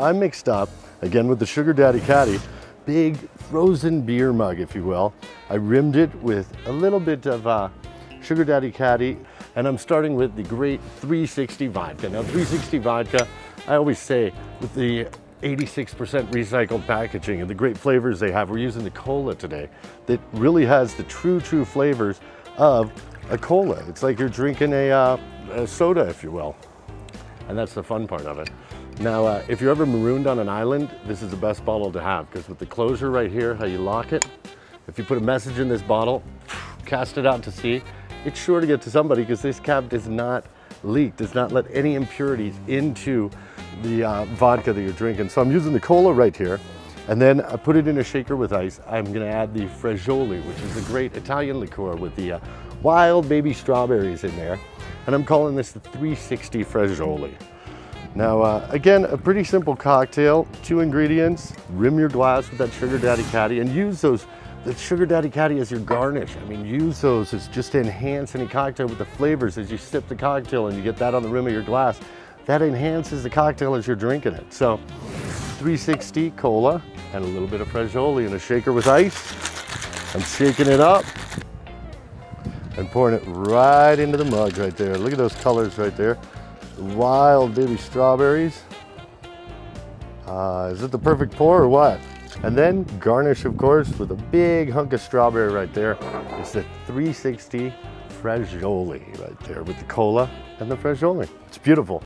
I mixed up, again with the Sugar Daddy Caddy, big frozen beer mug, if you will. I rimmed it with a little bit of uh, Sugar Daddy Caddy, and I'm starting with the great 360 vodka. Now 360 vodka, I always say with the 86% recycled packaging and the great flavors they have, we're using the cola today that really has the true, true flavors of a cola. It's like you're drinking a, uh, a soda, if you will. And that's the fun part of it. Now, uh, if you're ever marooned on an island, this is the best bottle to have because with the closure right here, how you lock it, if you put a message in this bottle, cast it out to sea, it's sure to get to somebody because this cap does not leak, does not let any impurities into the uh, vodka that you're drinking. So I'm using the cola right here. And then I put it in a shaker with ice. I'm gonna add the Fragoli, which is a great Italian liqueur with the uh, wild baby strawberries in there. And I'm calling this the 360 Fragoli. Now, uh, again, a pretty simple cocktail, two ingredients, rim your glass with that Sugar Daddy Caddy and use those, the Sugar Daddy Caddy as your garnish. I mean, use those as just to enhance any cocktail with the flavors as you sip the cocktail and you get that on the rim of your glass. That enhances the cocktail as you're drinking it. So 360 cola and a little bit of Fragoli in a shaker with ice. I'm shaking it up and pouring it right into the mug right there. Look at those colors right there. Wild baby strawberries. Uh, is it the perfect pour or what? And then garnish, of course, with a big hunk of strawberry right there. It's the 360 Fragoli right there with the cola and the Fragoli. It's beautiful.